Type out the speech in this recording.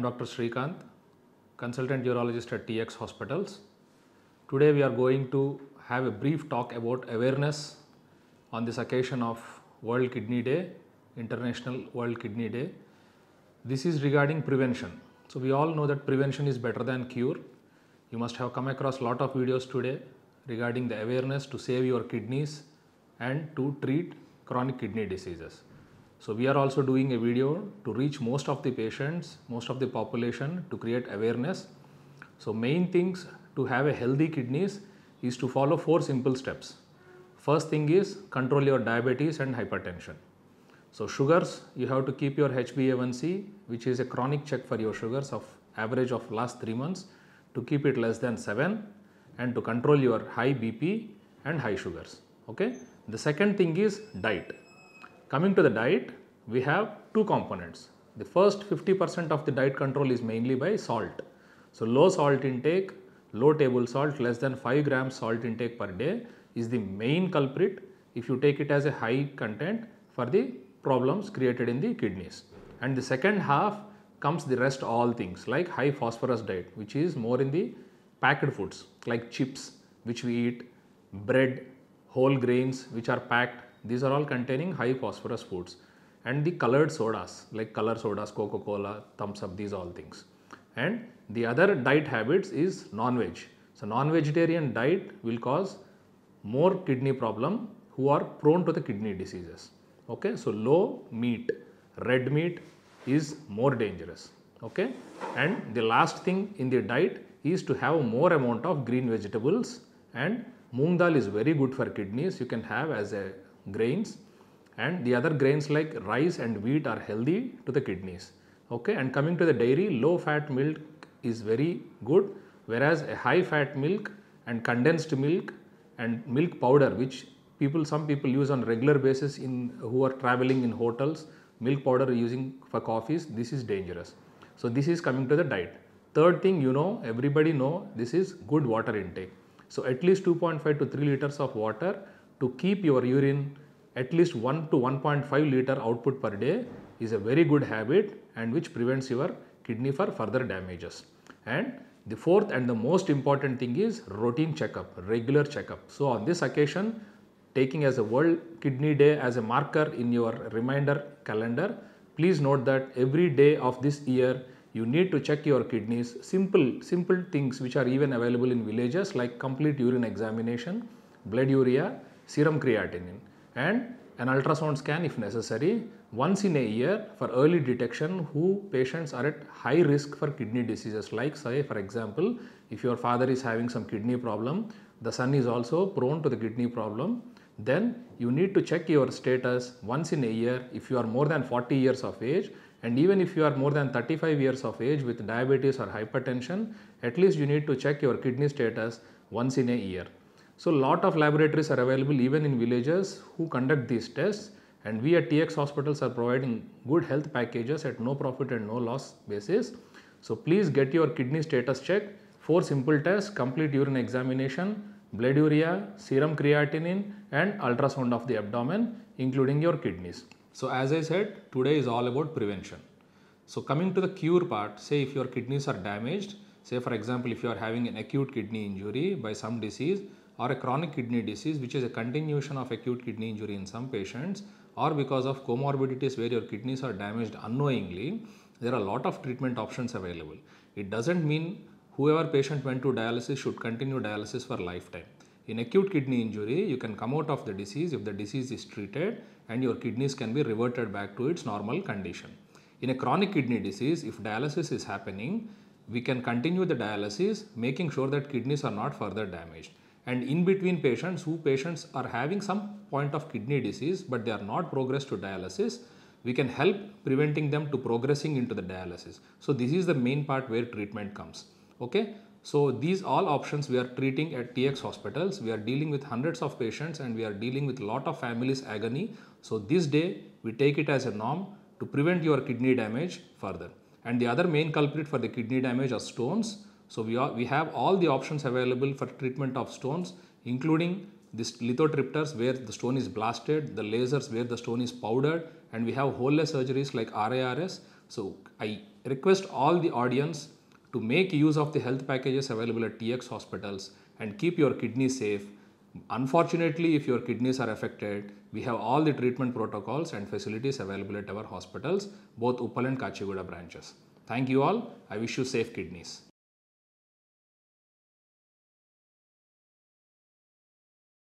Dr. Srikanth, consultant urologist at TX Hospitals. Today we are going to have a brief talk about awareness on this occasion of World Kidney Day, International World Kidney Day. This is regarding prevention. So we all know that prevention is better than cure. You must have come across lot of videos today regarding the awareness to save your kidneys and to treat chronic kidney diseases. So we are also doing a video to reach most of the patients, most of the population to create awareness. So main things to have a healthy kidneys is to follow four simple steps. First thing is control your diabetes and hypertension. So sugars, you have to keep your HbA1c, which is a chronic check for your sugars of average of last three months, to keep it less than seven, and to control your high BP and high sugars. Okay. The second thing is diet. Coming to the diet, we have two components. The first 50% of the diet control is mainly by salt. So low salt intake, low table salt, less than 5 grams salt intake per day is the main culprit if you take it as a high content for the problems created in the kidneys. And the second half comes the rest all things like high phosphorus diet which is more in the packed foods like chips which we eat, bread, whole grains which are packed these are all containing high phosphorus foods and the colored sodas like color sodas, Coca-Cola, Thums Up these all things. And the other diet habits is non-veg. So non-vegetarian diet will cause more kidney problem who are prone to the kidney diseases. Okay, so low meat, red meat is more dangerous. Okay, and the last thing in the diet is to have more amount of green vegetables and moong dal is very good for kidneys. You can have as a grains and the other grains like rice and wheat are healthy to the kidneys. Okay, and coming to the dairy, low fat milk is very good, whereas a high fat milk and condensed milk and milk powder, which people some people use on regular basis in who are traveling in hotels, milk powder using for coffees, this is dangerous. So this is coming to the diet. Third thing, you know, everybody know this is good water intake. So at least 2.5 to 3 liters of water to keep your urine at least 1 to 1.5 liter output per day is a very good habit and which prevents your kidney for further damages. And the fourth and the most important thing is routine checkup, regular checkup. So on this occasion, taking as a World Kidney Day as a marker in your reminder calendar, please note that every day of this year you need to check your kidneys. Simple, simple things which are even available in villages like complete urine examination, blood urea, serum creatinine and an ultrasound scan if necessary once in a year for early detection who patients are at high risk for kidney diseases. Like say for example if your father is having some kidney problem the son is also prone to the kidney problem then you need to check your status once in a year if you are more than 40 years of age. And even if you are more than 35 years of age with diabetes or hypertension at least you need to check your kidney status once in a year so lot of laboratories are available even in villages who conduct these tests and we at TX hospitals are providing good health packages at no profit and no loss basis. So please get your kidney status checked. Four simple tests, complete urine examination, blood urea, serum creatinine and ultrasound of the abdomen including your kidneys. So as I said, today is all about prevention. So coming to the cure part, say if your kidneys are damaged, say for example if you are having an acute kidney injury by some disease, or a chronic kidney disease which is a continuation of acute kidney injury in some patients or because of comorbidities where your kidneys are damaged unknowingly, there are a lot of treatment options available. It doesn't mean whoever patient went to dialysis should continue dialysis for lifetime. In acute kidney injury, you can come out of the disease if the disease is treated and your kidneys can be reverted back to its normal condition. In a chronic kidney disease, if dialysis is happening, we can continue the dialysis making sure that kidneys are not further damaged and in between patients who patients are having some point of kidney disease but they are not progressed to dialysis we can help preventing them to progressing into the dialysis. So this is the main part where treatment comes. Okay? So these all options we are treating at tx hospitals. We are dealing with hundreds of patients and we are dealing with lot of families agony. So this day we take it as a norm to prevent your kidney damage further. And the other main culprit for the kidney damage are stones so we, are, we have all the options available for treatment of stones including this lithotripters where the stone is blasted, the lasers where the stone is powdered, and we have whole surgeries like RIRS. So I request all the audience to make use of the health packages available at TX hospitals and keep your kidney safe. Unfortunately, if your kidneys are affected, we have all the treatment protocols and facilities available at our hospitals, both Uppal and Kachiguda branches. Thank you all. I wish you safe kidneys.